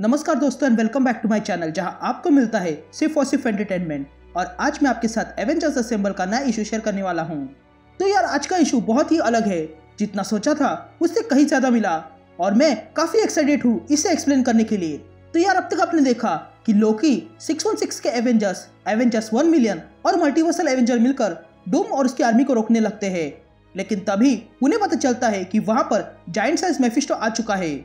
नमस्कार दोस्तों and welcome back to my channel जहाँ आपको मिलता है सिर्फ़ और सिर्फ़ एंटरटेनमेंट और आज मैं आपके साथ एवेंजर्स असेंबल का नया इशू शेयर करने वाला हूँ। तो यार, आज का इशू बहुत ही अलग है। जितना सोचा था, उससे कहीं ज़्यादा मिला। और मैं काफ़ी एक्साइटेड हूँ इसे एक्सप्लेन करने के लिए। तो यार, अब तक आपने देखा कि लोकी 616 के एवेंजर्स एवेंजर्स 1 मिलियन और मल्टीवर्सल एवेंजर मिलकर डूम और उसकी आर्मी को रोकने लगते हैं। लेकिन तभी उन्हें पता चलता है कि वहाँ पर जाइंट साइज़ मेफिस्टो आ चुका है।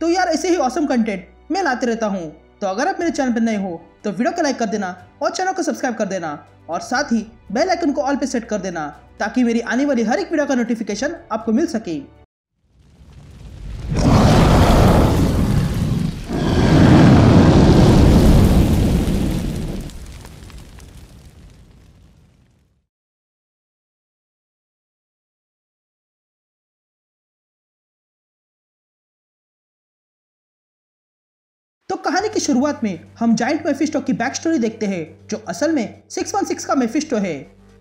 तो यार, ऐसे ही ऑसम कंटेंट मैं लाते रहता हूँ। तो अगर आप मेरे चैनल पर नए हो तो वीडियो को लाइक कर देना और चैनल को सब्सक्राइब कर देना और साथ ही बेल आइकन को ऑल पे सेट कर देना ताकि मेरी आने वाली हर एक वीडियो का नोटिफिकेशन आपको मिल सके। तो कहानी की शुरुआत में हम जाइंट मेफिस्टो की बैक स्टोरी देखते हैं, जो असल में 616 का मेफिस्टो है,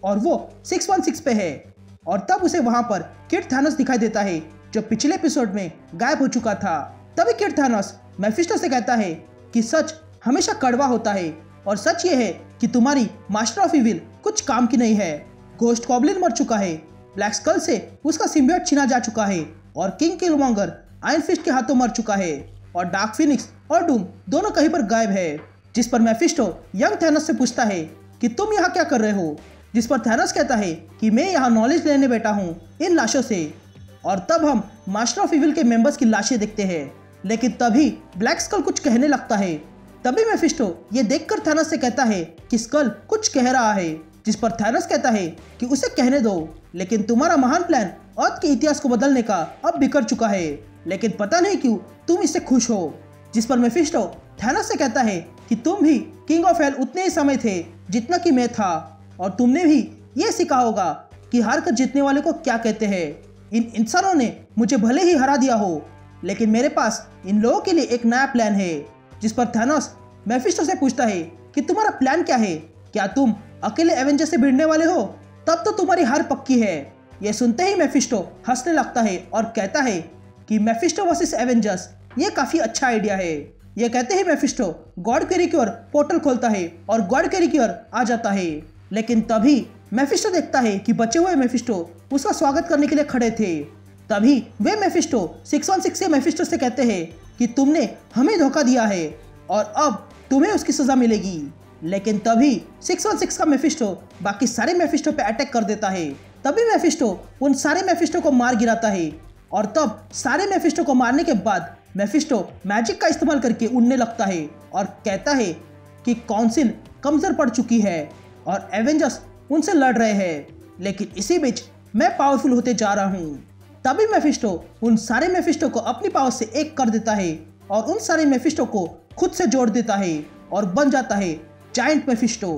और वो 616 पे है। और तब उसे वहाँ पर किड थानोस दिखाई देता है, जो पिछले एपिसोड में गायब हो चुका था। तभी किड थानोस मेफिस्टो से कहता है कि सच हमेशा कड़वा होता है, और सच ये है कि तुम्हारी मास्टर ऑफ़ इविल कुछ काम की नहीं है। घोस्ट कॉबलिन मर चुका है ब्लैक स्कल से उसका सिम्बियोट छीना जा चुका है, और किंग किलमोंगर आयरन फिस्ट के हाथों मर चुका है, और डार्क फिनिक्स और डूम, दोनों कहीं पर गायब है, जिस पर मैफिस्टो यंग थैनस से पूछता है कि तुम यहाँ क्या कर रहे हो, जिस पर थैनस कहता है कि मैं यहाँ नॉलेज लेने बैठा हूँ इन लाशों से। और तब हम मास्टर ऑफ़ इविल के मेंबर्स की लाशें देखते हैं, लेकिन तभी ब्लैक स्कल कुछ कहने लगता है। तभी मैफिस्टो ये देखकर थैनस से कहता है कि स्कल कुछ कह रहा है, जिस पर थैनस कहता है कि उसे कहने दो, लेकिन तुम्हारा महान प्लान अर्थ के इतिहास को बदलने का अब बिखर चुका है। लेकिन पता नहीं क्यों तुम इससे खुश हो। जिस पर मेफिस्टो थैनस से कहता है कि तुम भी किंग ऑफ़ हेल उतने ही समय थे जितना कि मैं था, और तुमने भी ये सीखा होगा कि हार कर जीतने वाले को क्या कहते हैं। इन इंसानों ने मुझे भले ही हरा दिया हो, लेकिन मेरे पास इन लोगों के लिए एक नया प्लान है, जिस पर थैनोस मेफिस्टो से पूछता है कि तुम्हारा प्लान क्या है? क्या तुम अकेले एवेंजर से भिड़ने वाले हो? तब तो तुम्हारी हार पक्की है। यह सुनते ही मेफिस्टो हंसने लगता है और कहता है कि मेफिस्टो वर्सेस एवेंजर्स ये काफ़ी अच्छा आइडिया है। ये कहते ही मेफिस्टो गॉड केरी की ओर पोर्टल खोलता है और गॉड केरी की ओर आ जाता है। लेकिन तभी मेफिस्टो देखता है कि बचे हुए मेफिस्टो उसका स्वागत करने के लिए खड़े थे। तभी वे मेफिस्टो 616 के मेफिस्टो से कहते हैं कि तुमने हमें धोखा दिया है और अब तुम्हें उसकी सजा मिलेगी। लेकिन तभी 616 का मेफिस्टो बाकी सारे मेफिस्टो पे अटैक कर देता है। तभी मेफिस्टो उन सारे मेफिस्टो को मार गिराता है और तब सारे मेफिस्टो को मारने के बाद मेफिस्टो मैजिक का इस्तेमाल करके उड़ने लगता है और कहता है कि काउंसिल कमज़ोर पड़ चुकी है और एवेंजर्स उनसे लड़ रहे हैं। लेकिन इसी बीच मैं पावरफुल होते जा रहा हूँ। तभी मेफिस्टो उन सारे मेफिस्टो को अपनी पावर से एक कर देता है और उन सारे मेफिस्टो को खुद से जोड़ देता है और बन जाता है जाइंट मेफिस्टो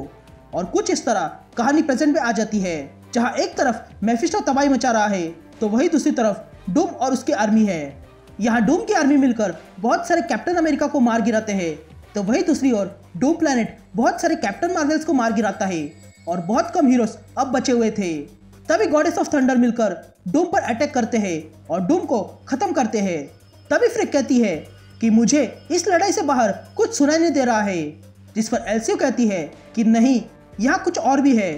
और कुछ इस तरह कहानी प्रेजेंट में आ जाती है। जहाँ एक तरफ़ मेफिस्टो तबाही मचा रहा है तो वही दूसरी तरफ़ डूम और उसकी आर्मी है। यहाँ डूम की आर्मी मिलकर बहुत सारे कैप्टन अमेरिका को मार गिराते हैं। तो वही दूसरी ओर डूम प्लेनेट बहुत सारे कैप्टन मार्वल्स को मार गिराता है और बहुत कम हीरोस अब बचे हुए थे। तभी गॉडेस ऑफ़ थंडर मिलकर डूम पर अटैक करते हैं और डूम को खत्म करते हैं। तभी फ्रिक कहती है कि मुझे इस लड़ाई से बाहर कुछ सुनाई नहीं दे रहा है, जिस पर एलसीओ कहती है कि नहीं, यहाँ कुछ और भी है,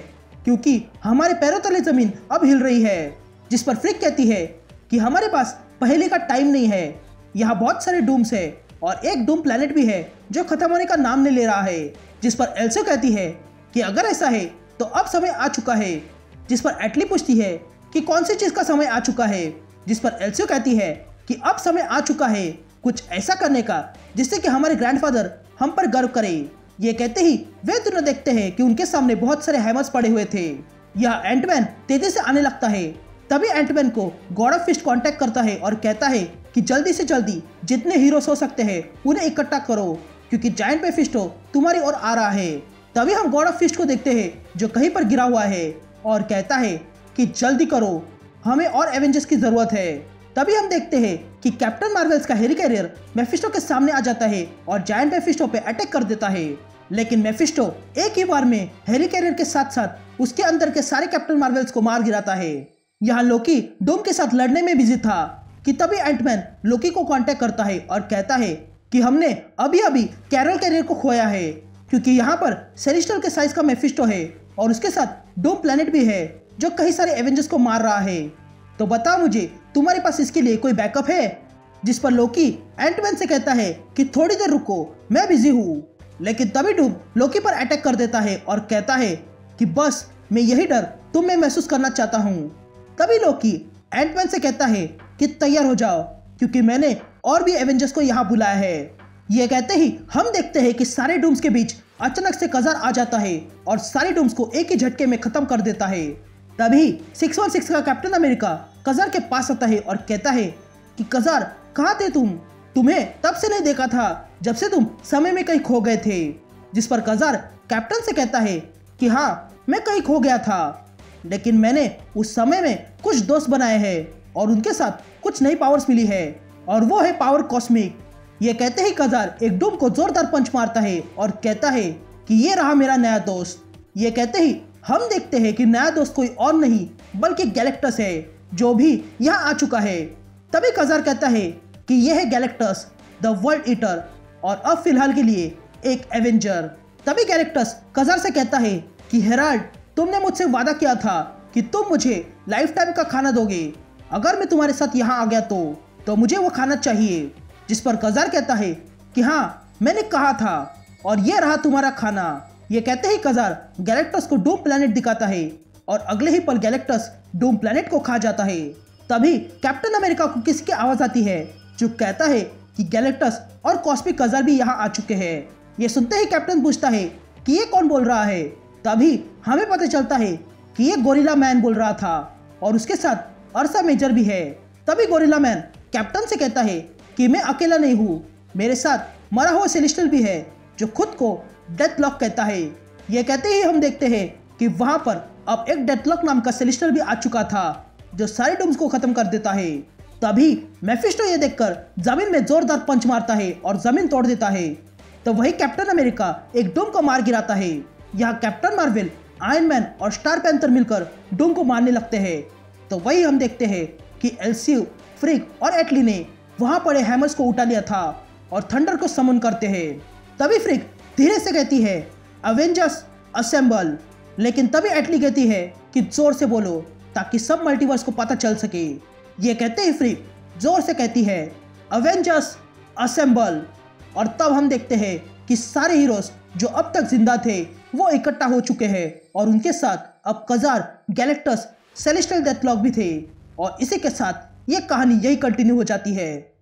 क्योंकि हमारे पैरों तले ज़मीन अब हिल रही है। जिस पर फ्रिक कहती है कि हमारे पास पहले का टाइम नहीं है। यहाँ बहुत सारे डूम्स है और एक डूम प्लेनेट भी है जो खत्म होने का नाम नहीं ले रहा है, जिस पर एल्सो कहती है कि अगर ऐसा है तो अब समय आ चुका है, जिस पर एटली पूछती है कि कौन सी चीज़ का समय आ चुका है, जिस पर एल्सियो कहती है कि अब समय आ चुका है कुछ ऐसा करने का, जिससे कि हमारे ग्रैंडफादर हम पर गर्व करे। ये कहते ही वे दोनों देखते हैं कि उनके सामने बहुत सारे हैमर्स पड़े हुए थे। यह एंटमैन तेज़ी से आने लगता है। तभी एंटमैन को गॉड ऑफ़ फिस्ट कांटेक्ट करता है और कहता है कि जल्दी से जल्दी जितने हीरोस हो सकते हैं, उन्हें इकट्ठा करो, क्योंकि जाइंट पे फिस्टो तुम्हारी ओर आ रहा है। तभी हम गॉड ऑफ़ फिस्ट को देखते हैं, जो कहीं पर गिरा हुआ है और कहता है कि जल्दी करो, हमें और एवेंजर्स की ज़रूरत है। तभी हम देखते हैं कि कैप्टन मार्वल्स का हेरी कैरियर मेफिस्टो के सामने आ जाता है और जायंट मेफिस्टो पे अटैक कर देता है। लेकिन मेफिस्टो एक ही बार में हेरी कैरियर के साथ साथ उसके अंदर के सारे कैप्टन मार्वल्स को मार गिराता है। यहाँ लोकी डोम के साथ लड़ने में बिज़ी था कि तभी एंटमैन लोकी को कांटेक्ट करता है और कहता है कि हमने अभी अभी कैरल कैरियर को खोया है, क्योंकि यहाँ पर सेरिस्टल के साइज़ का मेफिस्टो है और उसके साथ डोम प्लेनेट भी है, जो कई सारे एवेंजर्स को मार रहा है। तो बता मुझे, तुम्हारे पास इसके लिए कोई बैकअप है? जिस पर लोकी एंटमैन से कहता है कि थोड़ी देर रुको, मैं बिज़ी हूँ। लेकिन तभी डूम लोकी पर अटैक कर देता है और कहता है कि बस, मैं यही डर तुम में महसूस करना चाहता हूँ। तभी लोकी एंटमैन से कहता है कि तैयार हो जाओ, क्योंकि मैंने और भी एवेंजर्स को यहाँ बुलाया है। ये कहते ही हम देखते हैं कि सारे डूम्स के बीच अचानक से कजार आ जाता है और सारे डूम्स को एक ही झटके में खत्म कर देता है। तभी 616 का कैप्टन अमेरिका कजार के पास आता है और कहता है कि कजार, कहाँ थे तुम? तुम्हें तब से नहीं देखा था जब से तुम समय में कहीं खो गए थे। जिस पर कजार कैप्टन से कहता है कि हाँ मैं कहीं खो गया था। लेकिन मैंने उस समय में कुछ दोस्त बनाए हैं और उनके साथ कुछ नई पावर्स मिली है। और वो है पावर कॉस्मिक ये कहते ही कजार एक डूम को जोरदार पंच मारता है और कहता है कि ये रहा मेरा नया दोस्त। ये कहते ही हम देखते हैं कि नया दोस्त कोई और नहीं, बल्कि गैलेक्टस है, जो भी यहाँ आ चुका है। तभी कजार कहता है कि यह है गैलेक्टस द वर्ल्ड ईटर और अब फ़िलहाल के लिए एक एवेंजर तभी गैलेक्टस कजार से कहता है कि हेराल्ड तुमने मुझसे वादा किया था कि तुम मुझे लाइफ टाइम का खाना दोगे। अगर मैं तुम्हारे साथ यहाँ आ गया तो तो मुझे वो खाना चाहिए, जिस पर कजार कहता है कि हाँ मैंने कहा था, और ये रहा तुम्हारा खाना। ये कहते ही कजार गैलेक्टस को डोम प्लेनेट दिखाता है, और अगले ही पल गैलेक्टस डोम प्लेनेट को खा जाता है। तभी कैप्टन अमेरिका को किसी की आवाज़ आती है, जो कहता है कि गैलेक्टस और कॉस्मिक कजार भी यहाँ आ चुके हैं। ये सुनते ही कैप्टन पूछता है कि ये कौन बोल रहा है? तभी हमें पता चलता है कि ये गोरिल्ला मैन बोल रहा था और उसके साथ अरसा मेजर भी है। तभी गोरिल्ला मैन कैप्टन से कहता है कि मैं अकेला नहीं हूँ, मेरे साथ मरा हुआ सेलिस्टल भी है, जो खुद को डेथ लॉक कहता है। ये कहते ही हम देखते हैं कि वहाँ पर अब एक डेथ लॉक नाम का सेलिस्टल भी आ चुका था, जो सारे डूम्स को खत्म कर देता है। तभी मेफिस्टो ये देखकर ज़मीन में जोरदार पंच मारता है और ज़मीन तोड़ देता है। तो वही कैप्टन अमेरिका एक डूम को मार गिराता है। यहाँ कैप्टन मार्वल, आयरन मैन और स्टार पैंथर मिलकर डूम को मारने लगते हैं। तो वही हम देखते हैं कि एलसीयू फ्रिक और एटली ने वहाँ पड़े हैमर्स को उठा लिया था और थंडर को समन करते हैं। तभी फ्रिक धीरे से कहती है अवेंजर्स असेंबल लेकिन तभी एटली कहती है कि ज़ोर से बोलो, ताकि सब मल्टीवर्स को पता चल सके। ये कहते ही फ्रिक ज़ोर से कहती है अवेंजर्स असेंबल और तब हम देखते हैं कि सारे हीरोज जो अब तक ज़िंदा थे वो इकट्ठा हो चुके हैं और उनके साथ अब कजार, गैलेक्टस सेलेस्टल डेथलॉग भी थे। और इसी के साथ ये कहानी यही कंटिन्यू हो जाती है।